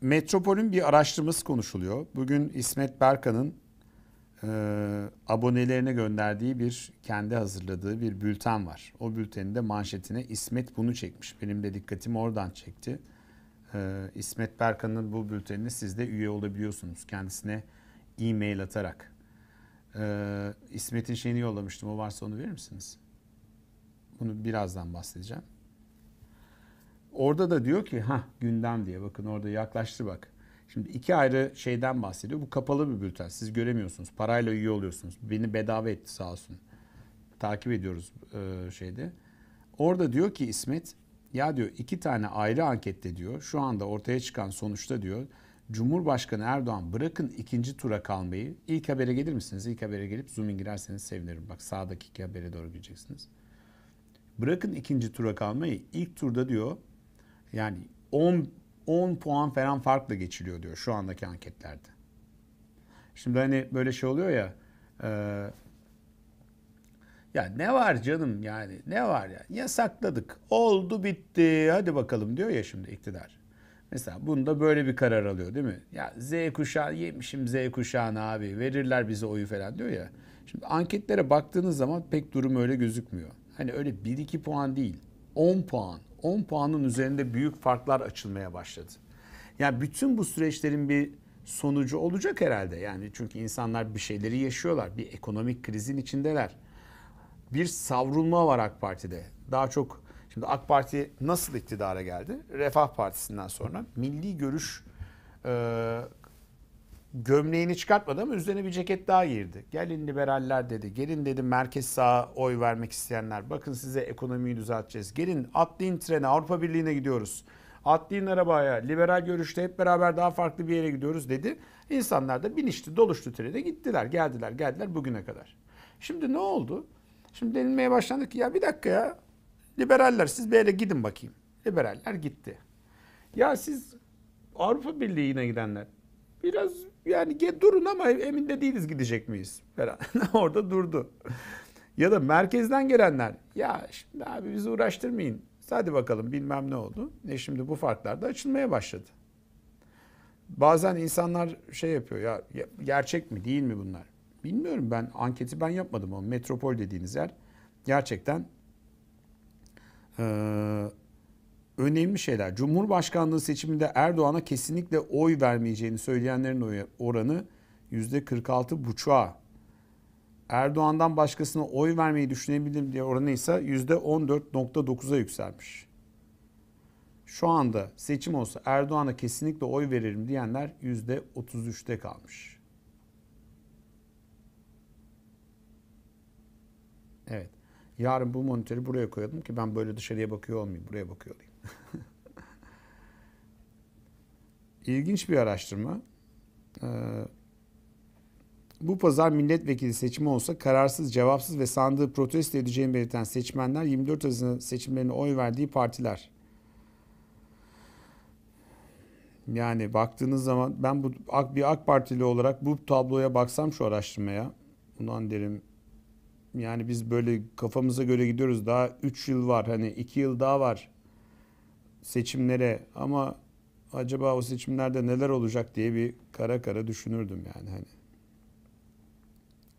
Metropol'ün bir araştırması konuşuluyor. Bugün İsmet Berkan'ın e, abonelerine gönderdiği bir kendi hazırladığı bir bülten var. O bültenin de manşetine İsmet bunu çekmiş. Benim de dikkatimi oradan çekti. E, İsmet Berkan'ın bu bültenine siz de üye olabiliyorsunuz. Kendisine e-mail atarak. E, İsmet'in şeyini yollamıştım. O varsa onu verir misiniz? Bunu birazdan bahsedeceğim. Orada da diyor ki ha gündem diye bakın orada yaklaştı bak. Şimdi iki ayrı şeyden bahsediyor. Bu kapalı bir bülten. Siz göremiyorsunuz. Parayla üye oluyorsunuz. Beni bedava etti sağ olsun. Takip ediyoruz e, şeyde. Orada diyor ki İsmet ya diyor iki tane ayrı ankette diyor şu anda ortaya çıkan sonuçta diyor Cumhurbaşkanı Erdoğan bırakın ikinci tura kalmayı. İlk habere gelir misiniz? İlk habere gelip zoom in girerseniz sevinirim. Bak sağdaki iki habere doğru gideceksiniz. Bırakın ikinci tura kalmayı. İlk turda diyor yani 10 10 puan falan farkla geçiliyor diyor şu andaki anketlerde. Şimdi hani böyle şey oluyor ya e, ya ne var canım yani ne var ya yasakladık oldu bitti hadi bakalım diyor ya şimdi iktidar. Mesela bunda böyle bir karar alıyor değil mi? Ya Z kuşağı yemişim Z kuşağını abi verirler bize oyu falan diyor ya. Şimdi anketlere baktığınız zaman pek durum öyle gözükmüyor. Hani öyle 1-2 puan değil 10 puan 10 puanın üzerinde büyük farklar açılmaya başladı. Yani bütün bu süreçlerin bir sonucu olacak herhalde. Yani çünkü insanlar bir şeyleri yaşıyorlar. Bir ekonomik krizin içindeler. Bir savrulma var AK Parti'de. Daha çok şimdi AK Parti nasıl iktidara geldi? Refah Partisi'nden sonra milli görüş gömleğini çıkartmadı ama üzerine bir ceket daha girdi. Gelin liberaller dedi. Gelin dedi merkez sağa oy vermek isteyenler. Bakın size ekonomiyi düzelteceğiz. Gelin atlayın trene Avrupa Birliği'ne gidiyoruz. Atlayın arabaya. Liberal görüşte hep beraber daha farklı bir yere gidiyoruz dedi. İnsanlar da binişti, doluştu trene gittiler, geldiler, geldiler bugüne kadar. Şimdi ne oldu? Şimdi denilmeye başlandı ki ya bir dakika ya. Liberaller siz yere gidin bakayım. Liberaller gitti. Ya siz Avrupa Birliği'ne gidenler biraz yani durun ama emin de değiliz gidecek miyiz falan. Orada durdu. Ya da merkezden gelenler ya şimdi abi bizi uğraştırmayın. Hadi bakalım bilmem ne oldu. E şimdi bu farklar da açılmaya başladı. Bazen insanlar şey yapıyor ya gerçek mi değil mi bunlar? Bilmiyorum ben anketi ben yapmadım ama metropol dediğiniz yer gerçekten ee, önemli şeyler. Cumhurbaşkanlığı seçiminde Erdoğan'a kesinlikle oy vermeyeceğini söyleyenlerin oranı %46,5'a. Erdoğan'dan başkasına oy vermeyi düşünebilirim diye oranı ise %14,9'a yükselmiş. Şu anda seçim olsa Erdoğan'a kesinlikle oy veririm diyenler %33'te kalmış. Evet. Yarın bu monitörü buraya koyalım ki ben böyle dışarıya bakıyor olmayayım. Buraya bakıyor olayım. İlginç bir araştırma. Ee, bu pazar milletvekili seçimi olsa kararsız, cevapsız ve sandığı protesto edeceğini belirten seçmenler 24 Haziran seçimlerine oy verdiği partiler. Yani baktığınız zaman ben bu bir AK Partili olarak bu tabloya baksam şu araştırmaya. Ulan derim yani biz böyle kafamıza göre gidiyoruz. Daha 3 yıl var hani 2 yıl daha var seçimlere ama acaba o seçimlerde neler olacak diye bir kara kara düşünürdüm yani hani.